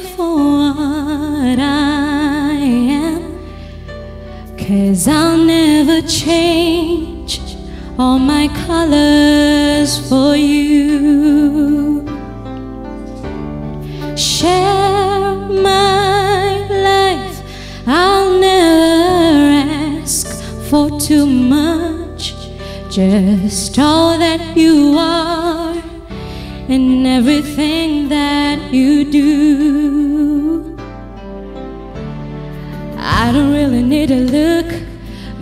for what I am. Cause I'll never change all my colors for you. Share my life, I'll never ask for too much. Just all that you are and everything that you do. I don't really need to look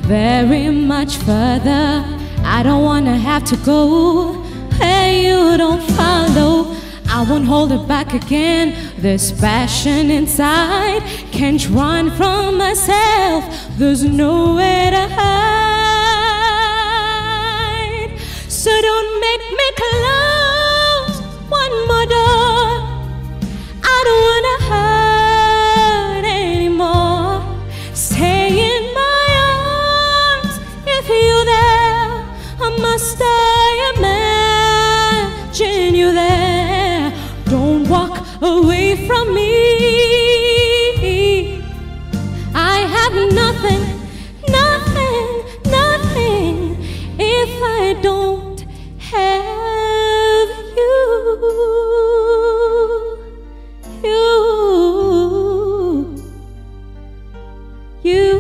very much further. I don't wanna have to go where you don't follow. I won't hold it back again. This passion inside can't run from myself. There's nowhere to hide. So don't make me close away from me. I have nothing, nothing, nothing if I don't have you. You, you.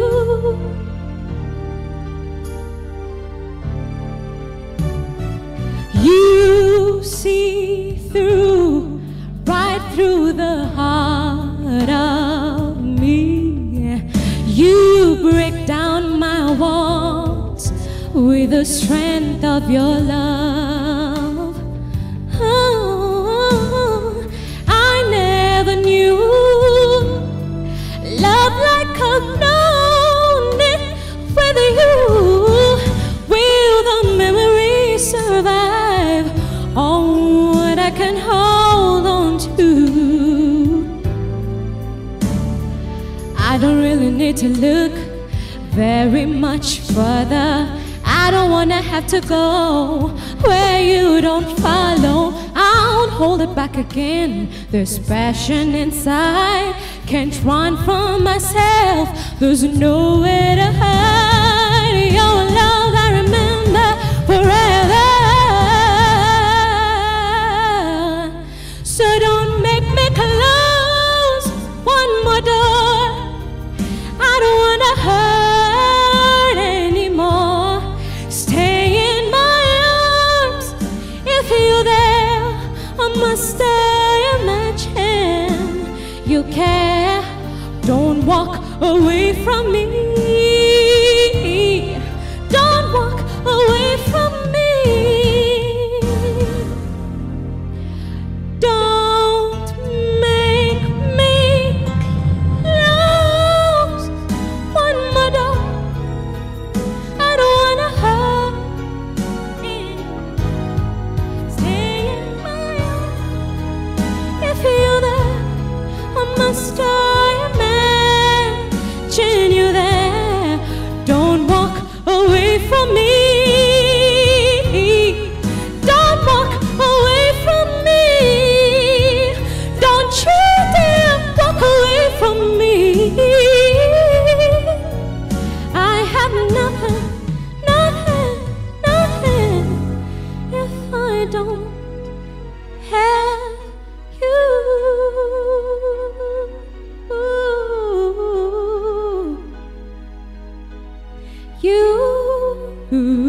You see the strength of your love. Oh, I never knew love like I've known it with you. Will the memory survive all what I can hold on to? I don't really need to look very much further. I don't wanna have to go where you don't follow. I won't hold it back again. There's passion inside, can't run from myself. There's nowhere to hide. Must I imagine you care. Don't walk away from me. I don't have you. You.